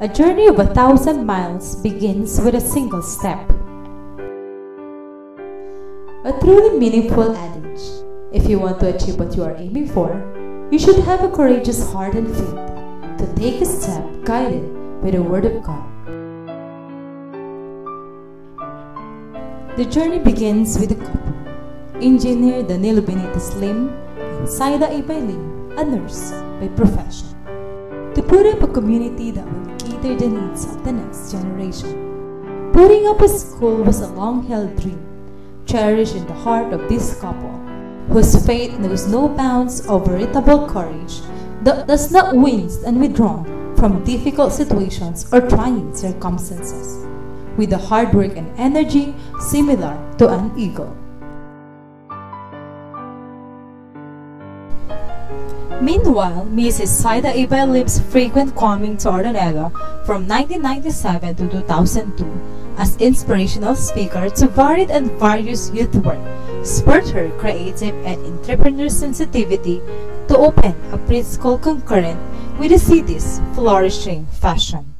A journey of a thousand miles begins with a single step. A truly meaningful adage. If you want to achieve what you are aiming for, you should have a courageous heart and faith to take a step guided by the Word of God. The journey begins with a couple. Engineer Danilo Benitez Lim and Saida Ibay Lim, a nurse by profession. To put up a community that will the needs of the next generation. Putting up a school was a long-held dream, cherished in the heart of this couple, whose faith knows no bounds of veritable courage that does not wince and withdraw from difficult situations or trying circumstances, with the hard work and energy similar to an eagle. Meanwhile, Mrs. Saida Lim's frequent coming to Urdaneta from 1997 to 2002 as inspirational speaker to varied and various youth work spurred her creative and entrepreneur sensitivity to open a preschool concurrent with the city's flourishing fashion.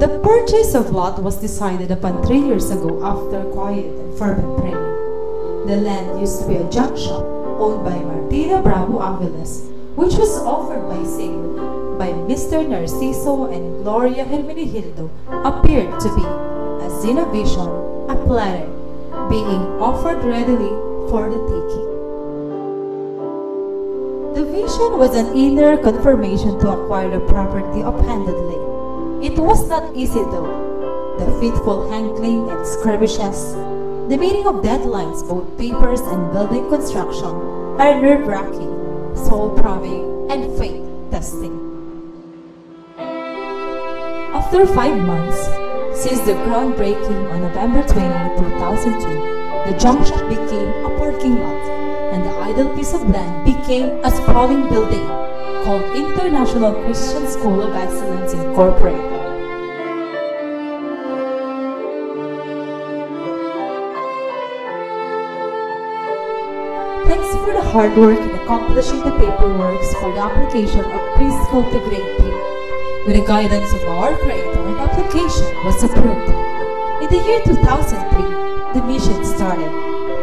The purchase of lot was decided upon three years ago after quiet and fervent prayer. The land used to be a junk shop owned by Martina Bravo Aviles, which was offered by sale by Mr. Narciso and Gloria Hermenegildo, appeared to be, as in a platter being offered readily for the taking. The vision was an inner confirmation to acquire the property offhandedly. It was not easy though. The fitful handling and skirmishes, the meeting of deadlines, both papers and building construction, are nerve-wracking, soul-probing, and faith-testing. After five months, since the groundbreaking on November 20, 2002, the junction became a parking lot and the idle piece of land became a sprawling building called International Christian School of Excellence Incorporated. Thanks for the hard work in accomplishing the paperwork for the application of preschool to grade 3. With the guidance of our creator, the application was approved. In the year 2003, the mission started.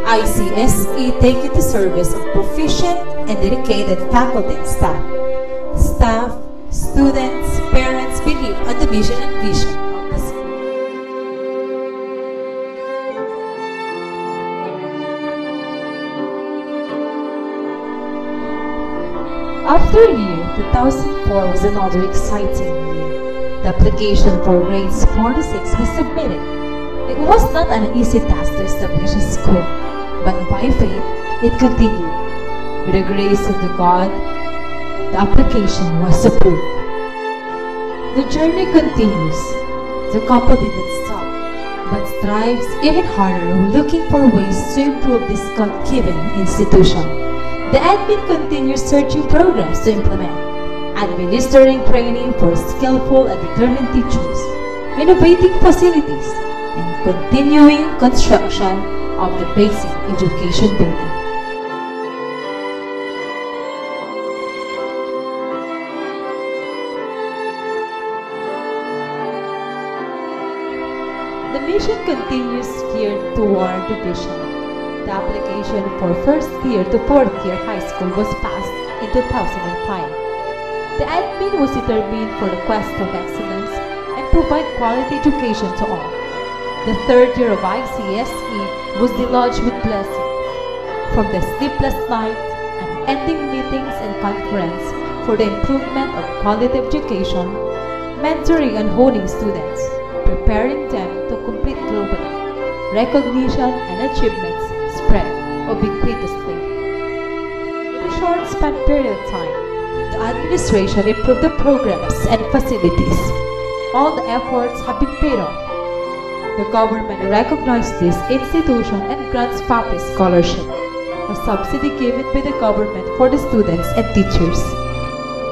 ICSE take into service of proficient and dedicated faculty and staff. Staff, students, parents believe on the mission and vision After a year, 2004 was another exciting year. The application for grades 4 to 6 was submitted. It was not an easy task to establish a school, but by faith, it continued. With the grace of the God, the application was approved. The journey continues. The couple didn't stop, but strives even harder looking for ways to improve this God-given institution. The admin continues searching programs to implement, administering training for skillful and determined teachers, innovating facilities, and continuing construction of the basic education building. The mission continues geared toward the vision. The application for first year to fourth year high school was passed in 2005. The admin was determined for the quest of excellence and provide quality education to all. The third year of ICSE was deluged with blessings. From the sleepless nights and ending meetings and conference for the improvement of quality education, mentoring and honing students, preparing them to complete globally, recognition and achievements In a short span period of time, the administration improved the programs and facilities. All the efforts have been paid off. The government recognized this institution and grants PAPI scholarship, a subsidy given by the government for the students and teachers.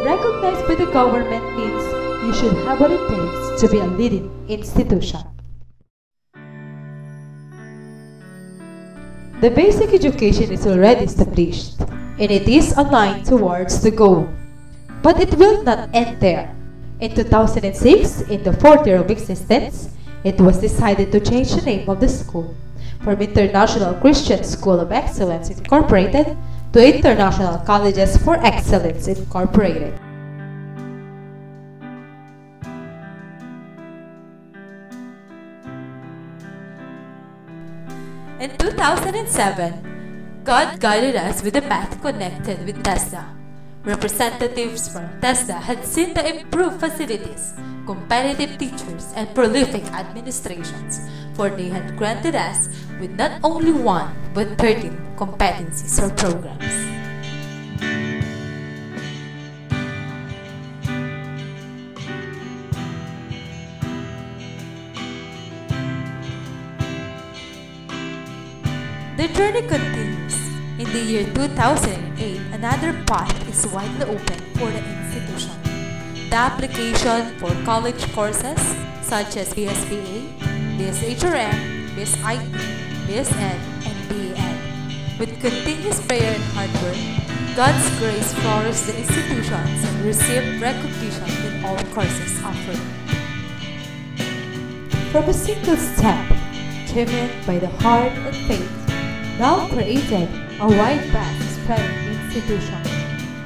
Recognized by the government means you should have what it takes to be a leading institution. The basic education is already established and it is aligned towards the goal. But it will not end there. In 2006, in the fourth year of existence, it was decided to change the name of the school from International Christian School of Excellence Incorporated to International Colleges for Excellence Incorporated. In 2007, God guided us with a path connected with TESDA. Representatives from TESDA had seen the improved facilities, competitive teachers, and prolific administrations, for they had granted us with not only one but 13 competencies or programs. The journey continues. In the year 2008, another path is widely open for the institution. The application for college courses such as BSBA, BSHRM, BSIT, BSN, and BAN. With continuous prayer and hard work, God's grace flourished the institutions and received recognition in all courses offered. From a single step, driven by the heart and faith, now created a wide vast spreading institution,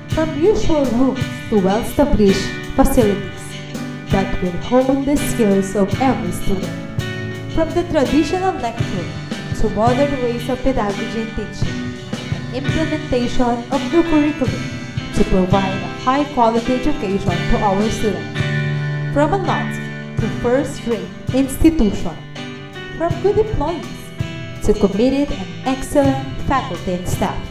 from usual rooms to well-established facilities that will hone the skills of every student. From the traditional lecture to modern ways of pedagogy and teaching, implementation of new curriculum to provide a high-quality education to our students. From a not to first-rate institution, from good employees to committed and excellent faculty and staff.